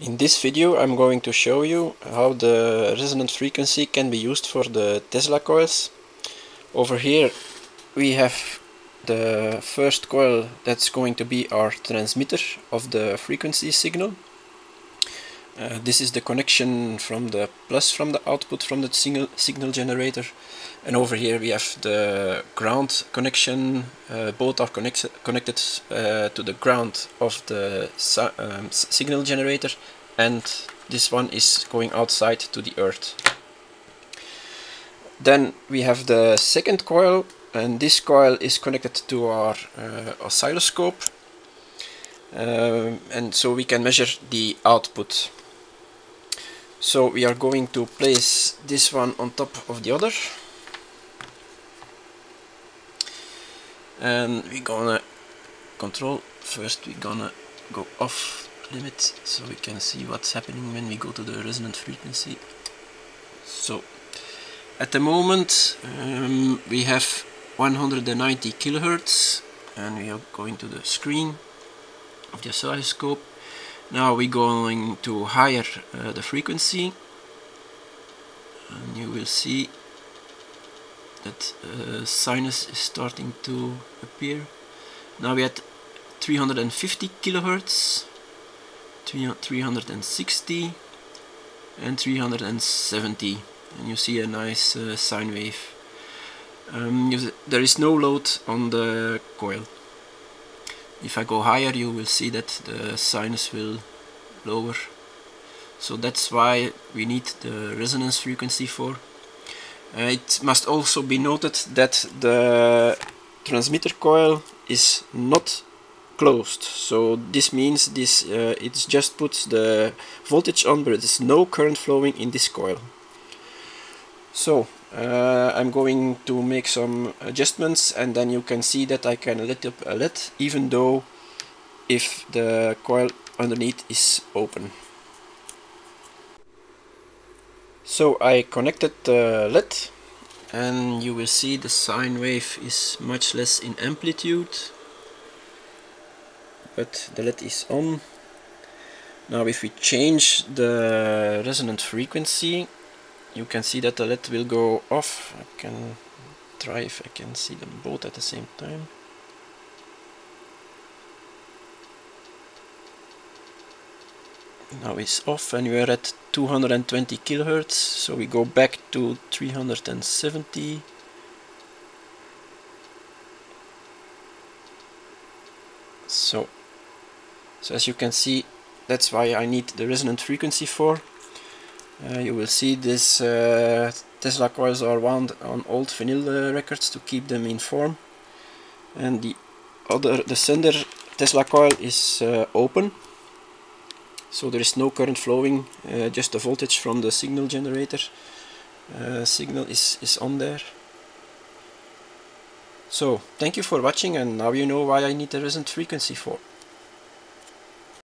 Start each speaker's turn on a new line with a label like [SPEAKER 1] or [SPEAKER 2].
[SPEAKER 1] In this video I'm going to show you how the resonant frequency can be used for the Tesla coils. Over here we have the first coil that's going to be our transmitter of the frequency signal. Uh, this is the connection from the plus from the output from the signal, signal generator. And over here we have the ground connection. Uh, both are connect connected uh, to the ground of the um, signal generator. And this one is going outside to the earth. Then we have the second coil. And this coil is connected to our uh, oscilloscope. Um, and so we can measure the output so we are going to place this one on top of the other. And we're gonna control, first we're gonna go off limit so we can see what's happening when we go to the resonant frequency. So at the moment um, we have 190 kilohertz and we are going to the screen of the oscilloscope now we're going to higher uh, the frequency and you will see that uh, sinus is starting to appear. Now we at 350 kilohertz, 360 and 370 and you see a nice uh, sine wave. Um, there is no load on the coil if I go higher you will see that the sinus will lower. So that's why we need the resonance frequency for. Uh, it must also be noted that the transmitter coil is not closed. So this means this uh, it just puts the voltage on but there's no current flowing in this coil so uh, I'm going to make some adjustments and then you can see that I can lit up a LED even though if the coil underneath is open. So I connected the LED and you will see the sine wave is much less in amplitude but the LED is on. Now if we change the resonant frequency you can see that the LED will go off. I can try if I can see them both at the same time. Now it's off and we are at 220 kilohertz, so we go back to 370. So, so as you can see, that's why I need the resonant frequency for. Uh, you will see this uh, Tesla coils are wound on old vinyl uh, records to keep them in form. And the other the sender Tesla coil is uh, open. So there is no current flowing uh, just the voltage from the signal generator. Uh, signal is, is on there. So thank you for watching and now you know why I need the resonant frequency for